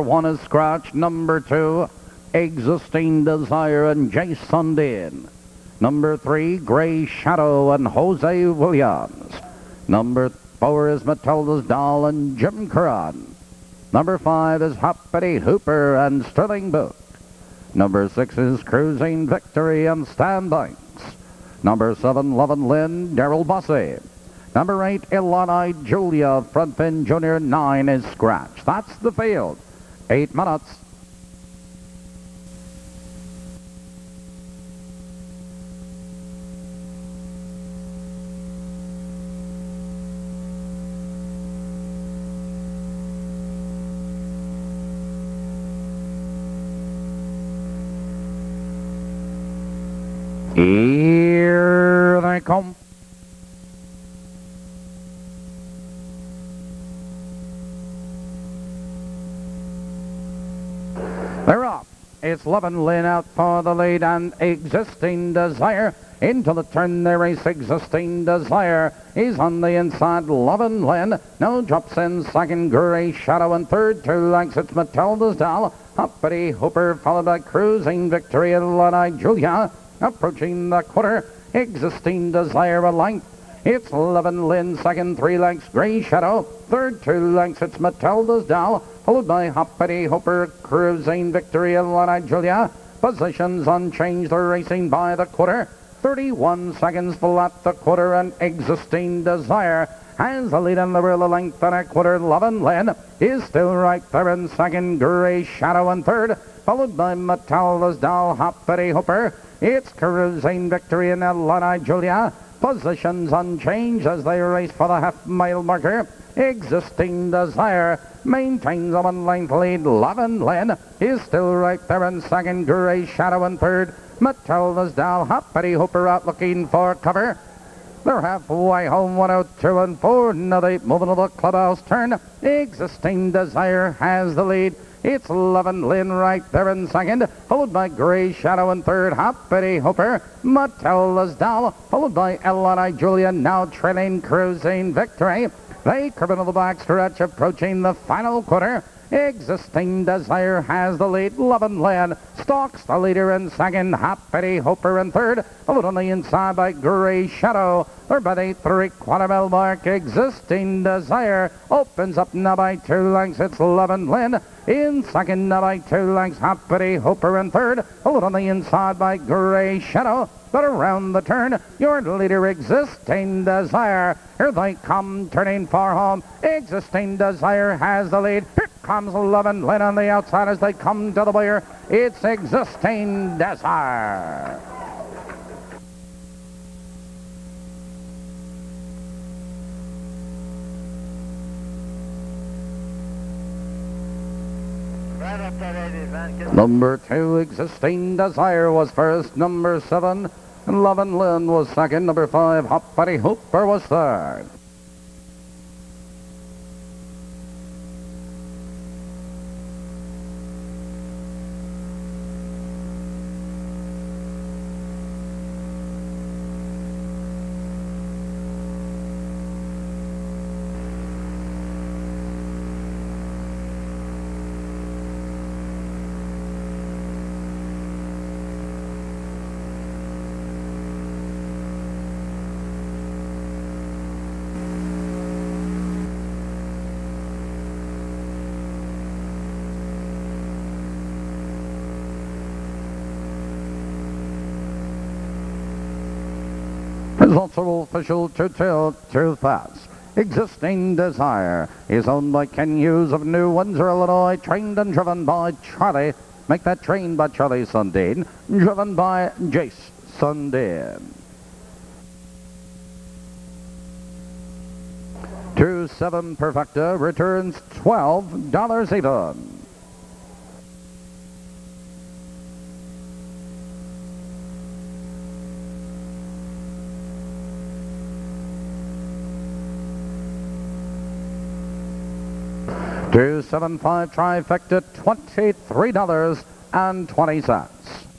one is Scratch. Number two, Existing Desire and Jace Sundeen. Number three, Gray Shadow and Jose Williams. Number four is Matilda's Doll and Jim Curran. Number five is Hoppity Hooper and Sterling Book. Number six is Cruising Victory and Stan Banks. Number seven, Lovin' Lynn, Daryl Bossy. Number eight, Illini Julia, front fin junior. Nine is Scratch. That's the field. Eight minutes. Here they come. They're off. It's Lovin' Lynn out for the lead and Existing Desire. Into the turn there is Existing Desire. He's on the inside, Lovin' Lynn. No drops in second, Gray Shadow in third. Two lengths, it's Matilda's Doll. Hoppity Hooper followed by Cruising Victory and Luddite Julia. Approaching the quarter, Existing Desire a length. It's Lovin' Lynn, second, three lengths, Gray Shadow. Third, two lengths, it's Matilda's Doll, followed by Hoppity Hooper, Cruising Victory, and Luddite Julia. Positions unchanged, they're racing by the quarter. 31 seconds flat the quarter, and Existing Desire has the lead in the real length and a quarter. Lovin' Lynn is still right there in second, Gray Shadow in third, followed by Matilda's Doll, Hoppity Hooper. It's Cruising Victory and Illini Julia. Positions unchanged as they race for the half-mile marker. Existing Desire maintains a one-length lead. Lovin' Lynn is still right there in second. Gray Shadow in third. Matilda's Doll, Hoppity Hooper out looking for cover. They're halfway home, 102 and 4. Now they moving to the clubhouse turn. Existing Desire has the lead. It's Lovin' Lynn right there in second, followed by Gray Shadow in third, Hoppity Hooper, Matilda's Doll, followed by Illini Julia, now trailing Cruising Victory. They curve into the back stretch, approaching the final quarter. Existing Desire has the lead. Lovin' Lynn stalks the leader in second. Hoppity Hooper in third. Followed on the inside by Gray Shadow. Third by the three-quarter mile mark. Existing Desire opens up now by two lengths. It's Lovin' Lynn. In second now by two lengths. Hoppity Hooper in third. Followed on the inside by Gray Shadow. But around the turn, your leader, Existing Desire. Here they come, turning far home. Existing Desire has the lead. Comes Lovin' Lynn on the outside as they come to the wire. It's Existing Desire. Number two, Existing Desire was first. Number seven, Lovin' Lynn was second. Number five, Hoppity Hooper was third. Results are official to tell too fast. Existing Desire is owned by Ken Hughes of New Windsor, Illinois, trained and driven by Charlie. Make that trained by Charlie Sundeen, driven by Jace Sundeen. Two seven Perfecta returns twelve dollars even. 275 trifecta, $23.20.